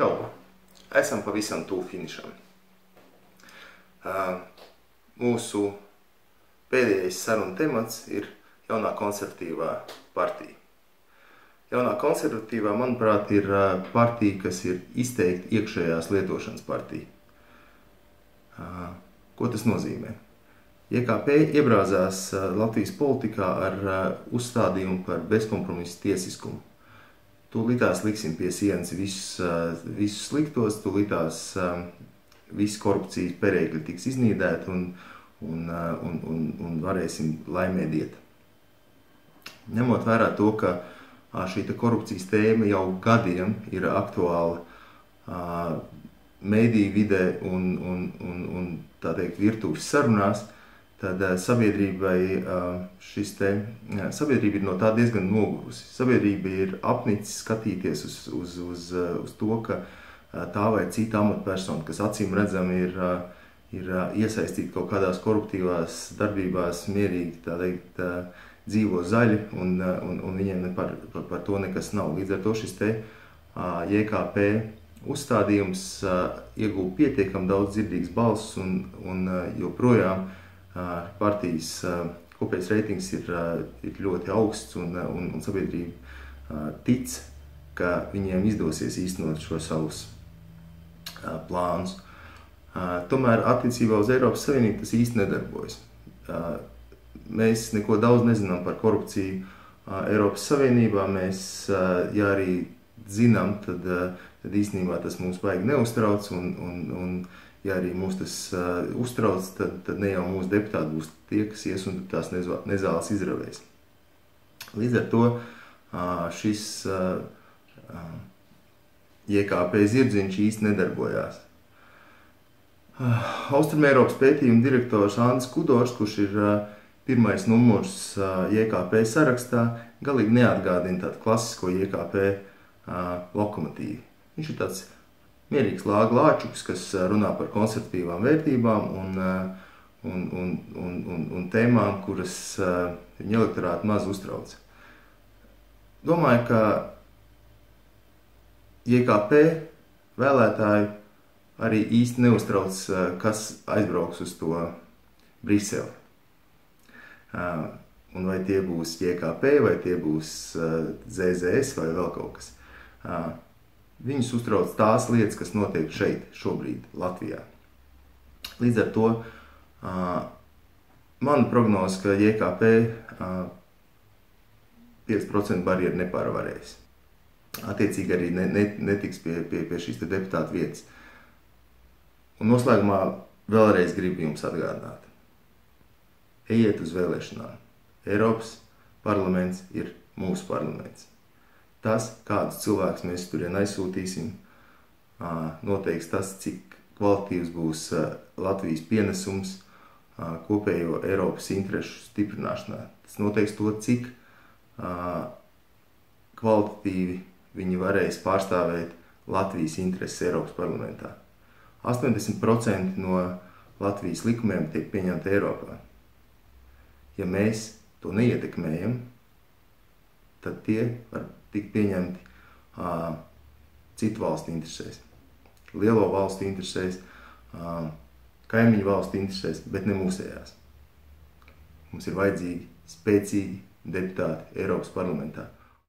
Čau! Esam pavisam tuvu finišam. Mūsu pēdējais saruna temats ir jaunā konservatīvā partija. Jaunā konservatīvā, manuprāt, ir partija, kas ir izteikti iekšējās lietošanas partija. Ko tas nozīmē? JKP iebrāzās Latvijas politikā ar uzstādījumu par bezkompromisu tiesiskumu. Tūlītās liksim pie sienas visus, visus sliktos, tūlītās visi korupcijas perēkļi tiks iznīdēti un, un, un, un, un varēsim laimēt iet. Ņemot vērā to, ka šī korupcijas tēma jau gadiem ir aktuāla mēdīju vidē un, un, un, un tā teikt virtuves sarunās, tad eh, sabiedrībai eh, šis te, sabiedrība ir no tā diezgan nogurusi. Sabiedrība ir apnicis skatīties uz, uz, uz, eh, uz to, ka tā vai cita amatpersona, kas acīm redzami ir, ir iesaistīta kaut kādās koruptīvās darbībās, mierīgi teikt, dzīvo zaļi un, un, un viņiem par, par, par to nekas nav. Līdz ar to šis te JKP uzstādījums iegūta pietiekami daudz dzirdīgas balss un, un joprojām partijas kopējais reitings ir, ir ļoti augsts un, un, un sabiedrība tic, ka viņiem izdosies īstenot šo savus plānus. Tomēr attiecībā uz Eiropas Savienību tas īsti nedarbojas. Mēs neko daudz nezinām par korupciju Eiropas Savienībā. Mēs, ja arī zinām, tad, tad īstenībā tas mūs baigi neuztrauc un, un, un ja arī mūs tas uh, uztrauc, tad, tad ne jau mūsu deputāti būs tie, kas ies un tās nezāles izravēs. Līdz ar to uh, šis uh, JKP zirdziņš īsti nedarbojās. Austrumēropas pētījuma direktors Andris Kudors, kurš ir pirmais numurs JKP sarakstā, galīgi neatgādina tādu klasisko JKP lokomotīvu. Viņš ir tāds mierīgs lāčuks, kas runā par konservatīvām vērtībām un, un, un, un, un, un tēmām, kuras viņa elektorātu maz uztrauc. Domāju, ka JKP vēlētāji arī īsti neuztrauc, kas aizbrauks uz to Briseli. Un vai tie būs JKP, vai tie būs ZZS vai vēl kaut kas. Viņus uztrauc tās lietas, kas notiek šeit, šobrīd, Latvijā. Līdz ar to uh, mana prognoze, ka JKP uh, 5% barjeru nepārvarēs. Attiecīgi arī ne, ne, netiks pie, pie, pie šīs deputāta vietas. Un noslēgumā vēlreiz gribu jums atgādināt. Ejiet uz vēlēšanām. Eiropas parlaments ir mūsu parlaments. Tas, kādus cilvēkus mēs turien aizsūtīsim, noteiks tas, cik kvalitīvs būs Latvijas pienesums kopējo Eiropas interešu stiprināšanā. Tas noteiks to, cik kvalitatīvi viņi varēs pārstāvēt Latvijas intereses Eiropas parlamentā. 80% no Latvijas likumiem tiek pieņemti Eiropā. Ja mēs to neietekmējam, tad tie var tikt pieņemti uh, citu valstu interesēs, lielo valstu interesēs, uh, kaimiņu valstu interesēs, bet ne mūsējās. Mums ir vajadzīgi spēcīgi deputāti Eiropas parlamentā.